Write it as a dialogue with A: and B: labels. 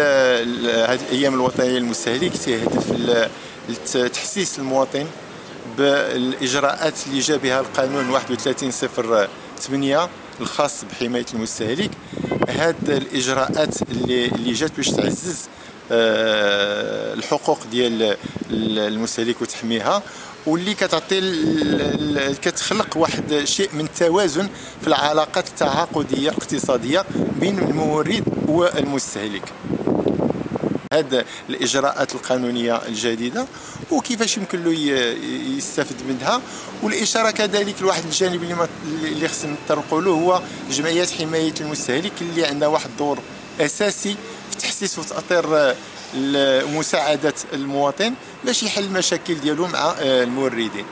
A: هذه الأيام الوطنية للمستهلك تهدف لتحسيس المواطن بالإجراءات اللي جاء بها القانون 3108 الخاص بحماية المستهلك. هاد الإجراءات اللي اللي جات باش تعزز آه، الحقوق ديال المستهلك وتحميها واللي كتعطي كتخلق واحد شيء من التوازن في العلاقات التعاقدية الاقتصادية بين المورد والمستهلك. هذا الإجراءات القانونية الجديدة وكيفاش يمكن له يستفد منها. والإشارة كذلك لواحد الجانب اللي اللي خصنا نطرقوا له هو جمعيات حماية المستهلك اللي عندها واحد الدور أساسي في تحسيس وتأطير مساعدة المواطن باش يحل المشاكل ديالو مع الموردين.